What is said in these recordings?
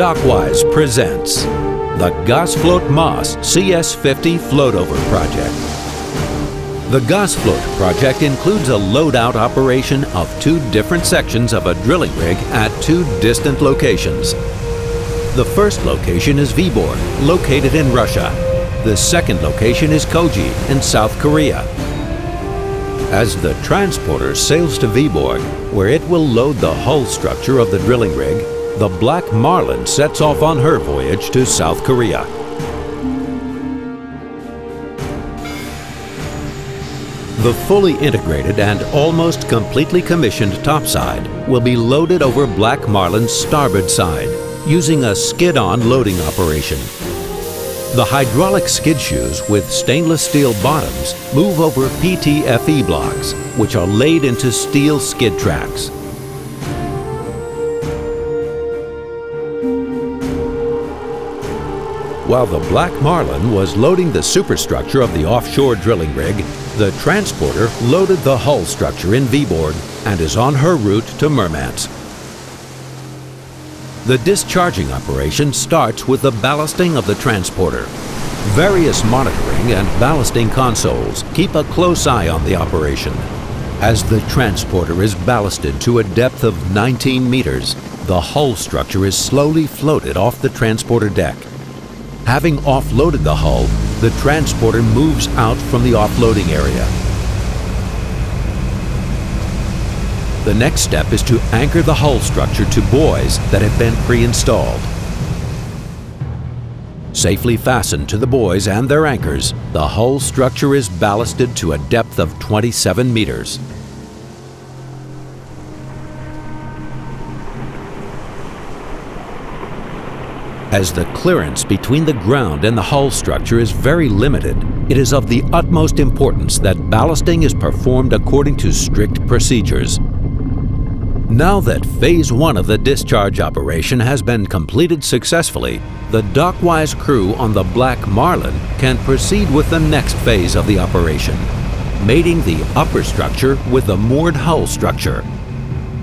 Dockwise presents the Gazflot Moss CS50 Floatover Project. The Gazflot project includes a load-out operation of two different sections of a drilling rig at two distant locations. The first location is Vyborg, located in Russia. The second location is Geoje in South Korea. As the transporter sails to Vyborg, where it will load the hull structure of the drilling rig, the Black Marlin sets off on her voyage to South Korea. The fully integrated and almost completely commissioned topside will be loaded over Black Marlin's starboard side using a skid-on loading operation. The hydraulic skid shoes with stainless steel bottoms move over PTFE blocks, which are laid into steel skid tracks. While the Black Marlin was loading the superstructure of the offshore drilling rig, the transporter loaded the hull structure in Vyborg and is on her route to Murmansk. The discharging operation starts with the ballasting of the transporter. Various monitoring and ballasting consoles keep a close eye on the operation. As the transporter is ballasted to a depth of 19 meters, the hull structure is slowly floated off the transporter deck. Having offloaded the hull, the transporter moves out from the offloading area. The next step is to anchor the hull structure to buoys that have been pre-installed. Safely fastened to the buoys and their anchors, the hull structure is ballasted to a depth of 27 meters. As the clearance between the ground and the hull structure is very limited, it is of the utmost importance that ballasting is performed according to strict procedures. Now that Phase 1 of the discharge operation has been completed successfully, the Dockwise crew on the Black Marlin can proceed with the next phase of the operation, mating the upper structure with the moored hull structure.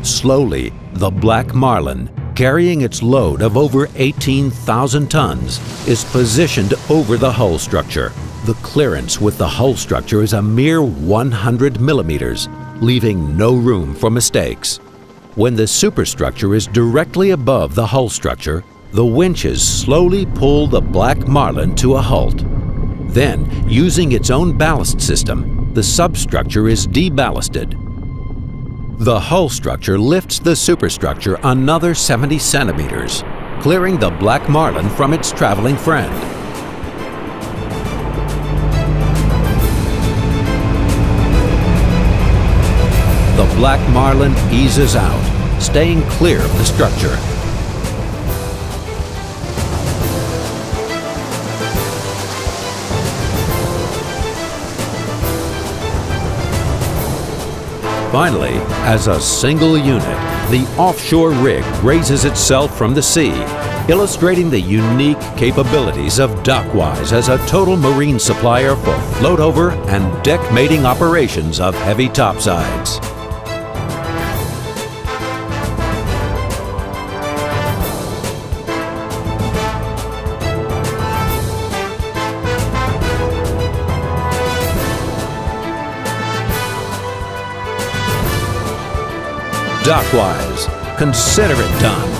Slowly, the Black Marlin carrying its load of over 18,000 tons, is positioned over the hull structure. The clearance with the hull structure is a mere 100 millimeters, leaving no room for mistakes. When the superstructure is directly above the hull structure, the winches slowly pull the Black Marlin to a halt. Then, using its own ballast system, the substructure is deballasted the hull structure lifts the superstructure another 70 centimeters, clearing the Black Marlin from its traveling friend. The Black Marlin eases out, staying clear of the structure. Finally, as a single unit, the offshore rig raises itself from the sea, illustrating the unique capabilities of Dockwise as a total marine supplier for float-over and deck mating operations of heavy topsides. Dockwise. Consider it done.